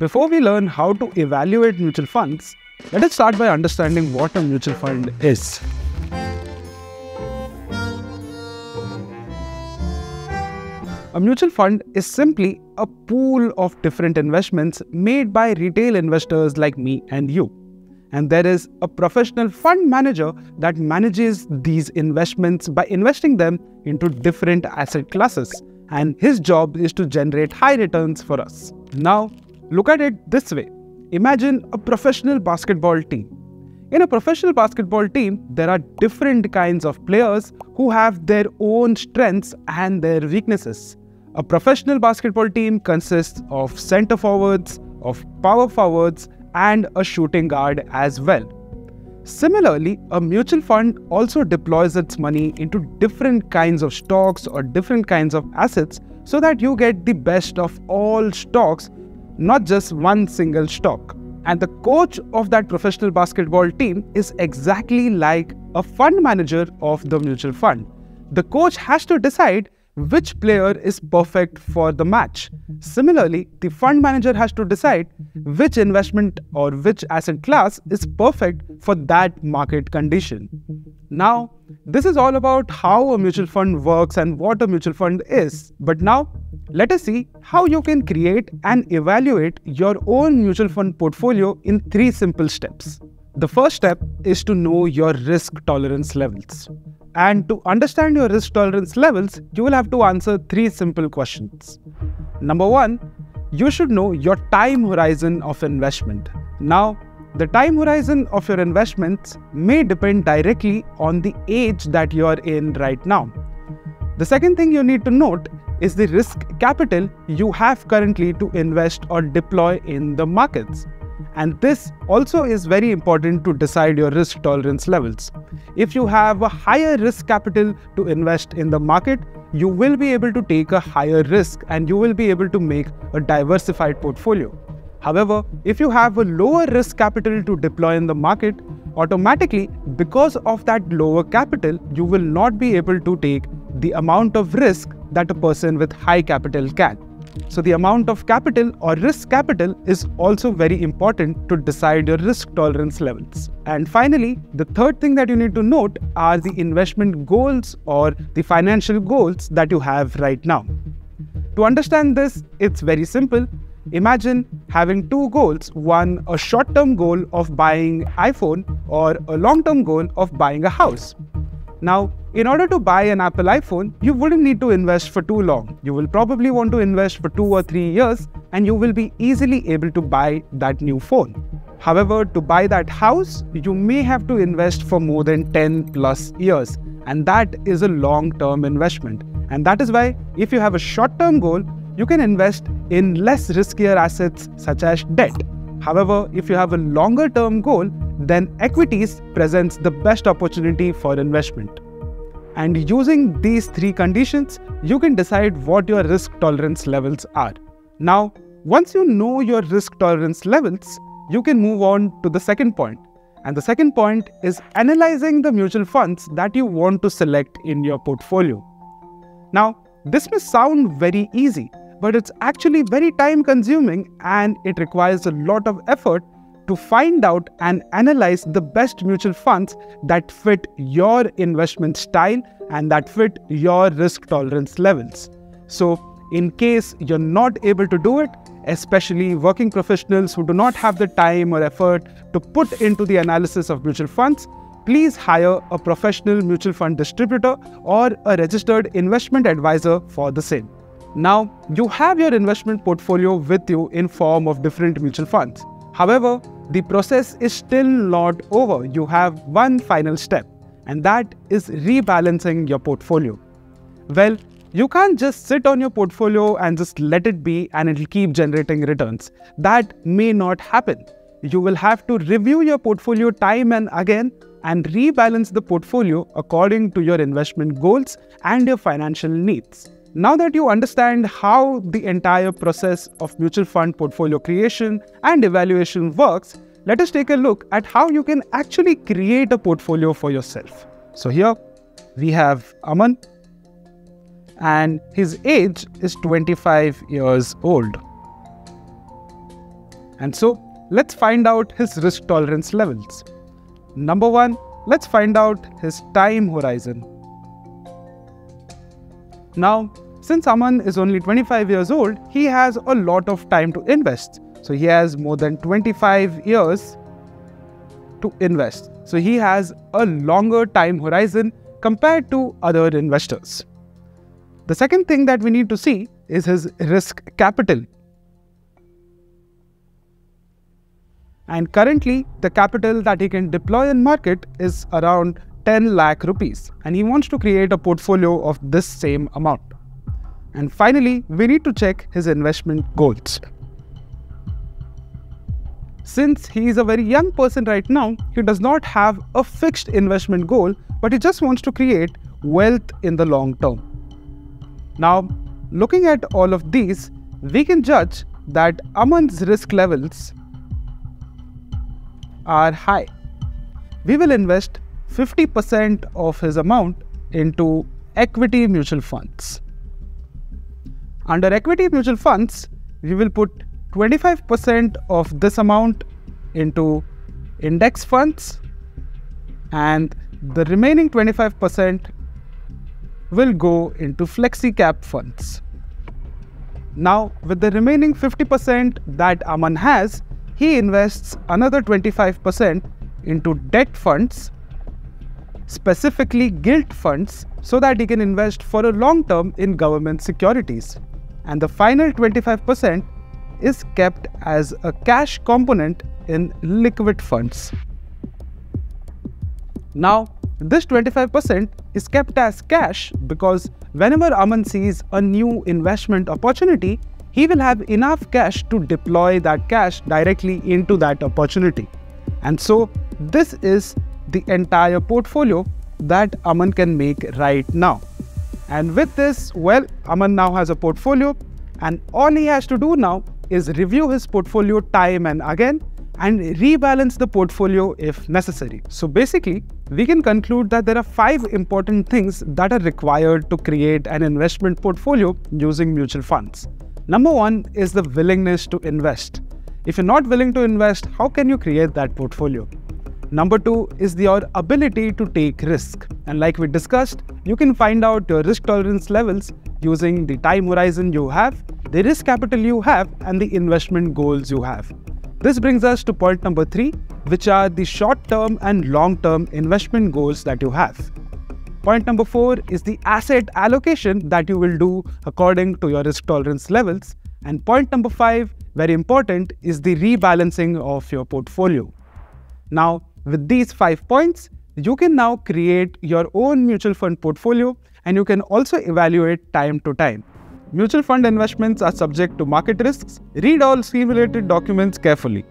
Before we learn how to evaluate mutual funds, let us start by understanding what a mutual fund is. A mutual fund is simply a pool of different investments made by retail investors like me and you. And there is a professional fund manager that manages these investments by investing them into different asset classes. And his job is to generate high returns for us. Now, Look at it this way. Imagine a professional basketball team. In a professional basketball team, there are different kinds of players who have their own strengths and their weaknesses. A professional basketball team consists of center forwards, of power forwards, and a shooting guard as well. Similarly, a mutual fund also deploys its money into different kinds of stocks or different kinds of assets so that you get the best of all stocks not just one single stock. And the coach of that professional basketball team is exactly like a fund manager of the mutual fund. The coach has to decide which player is perfect for the match. Similarly, the fund manager has to decide which investment or which asset class is perfect for that market condition. Now, this is all about how a mutual fund works and what a mutual fund is. But now, let us see how you can create and evaluate your own mutual fund portfolio in three simple steps. The first step is to know your risk tolerance levels. And to understand your risk tolerance levels, you will have to answer three simple questions. Number one, you should know your time horizon of investment. Now, the time horizon of your investments may depend directly on the age that you are in right now. The second thing you need to note is the risk capital you have currently to invest or deploy in the markets. And this also is very important to decide your risk tolerance levels. If you have a higher risk capital to invest in the market, you will be able to take a higher risk and you will be able to make a diversified portfolio. However, if you have a lower risk capital to deploy in the market, automatically, because of that lower capital, you will not be able to take the amount of risk that a person with high capital can. So the amount of capital or risk capital is also very important to decide your risk tolerance levels. And finally, the third thing that you need to note are the investment goals or the financial goals that you have right now. To understand this, it's very simple. Imagine having two goals, one a short-term goal of buying iPhone or a long-term goal of buying a house. Now, in order to buy an Apple iPhone, you wouldn't need to invest for too long. You will probably want to invest for two or three years and you will be easily able to buy that new phone. However, to buy that house, you may have to invest for more than 10 plus years. And that is a long term investment. And that is why, if you have a short term goal, you can invest in less riskier assets such as debt. However, if you have a longer term goal, then equities presents the best opportunity for investment. And using these three conditions, you can decide what your risk tolerance levels are. Now, once you know your risk tolerance levels, you can move on to the second point. And the second point is analyzing the mutual funds that you want to select in your portfolio. Now, this may sound very easy, but it's actually very time consuming and it requires a lot of effort to find out and analyze the best mutual funds that fit your investment style and that fit your risk tolerance levels. So, in case you're not able to do it, especially working professionals who do not have the time or effort to put into the analysis of mutual funds, please hire a professional mutual fund distributor or a registered investment advisor for the same. Now, you have your investment portfolio with you in form of different mutual funds. However, the process is still not over. You have one final step, and that is rebalancing your portfolio. Well, you can't just sit on your portfolio and just let it be and it'll keep generating returns. That may not happen. You will have to review your portfolio time and again and rebalance the portfolio according to your investment goals and your financial needs. Now that you understand how the entire process of mutual fund portfolio creation and evaluation works, let us take a look at how you can actually create a portfolio for yourself. So here we have Aman and his age is 25 years old. And so, let's find out his risk tolerance levels. Number one, let's find out his time horizon. Now, since Aman is only 25 years old, he has a lot of time to invest. So he has more than 25 years to invest. So he has a longer time horizon compared to other investors. The second thing that we need to see is his risk capital. And currently, the capital that he can deploy in market is around 10 lakh rupees. And he wants to create a portfolio of this same amount. And finally, we need to check his investment goals. Since he is a very young person right now, he does not have a fixed investment goal, but he just wants to create wealth in the long term. Now, looking at all of these, we can judge that Aman's risk levels are high. We will invest 50% of his amount into equity mutual funds. Under equity mutual funds, we will put 25% of this amount into index funds and the remaining 25% will go into flexi cap funds. Now, with the remaining 50% that Aman has, he invests another 25% into debt funds, specifically gilt funds, so that he can invest for a long term in government securities and the final 25% is kept as a cash component in liquid funds. Now, this 25% is kept as cash because whenever Aman sees a new investment opportunity, he will have enough cash to deploy that cash directly into that opportunity. And so, this is the entire portfolio that Aman can make right now. And with this, well, Aman now has a portfolio and all he has to do now is review his portfolio time and again and rebalance the portfolio if necessary. So basically, we can conclude that there are five important things that are required to create an investment portfolio using mutual funds. Number one is the willingness to invest. If you're not willing to invest, how can you create that portfolio? Number two is your ability to take risk. And like we discussed, you can find out your risk tolerance levels using the time horizon you have, the risk capital you have, and the investment goals you have. This brings us to point number three, which are the short term and long term investment goals that you have. Point number four is the asset allocation that you will do according to your risk tolerance levels. And point number five, very important, is the rebalancing of your portfolio. Now, with these five points, you can now create your own mutual fund portfolio and you can also evaluate time to time. Mutual fund investments are subject to market risks. Read all scheme related documents carefully.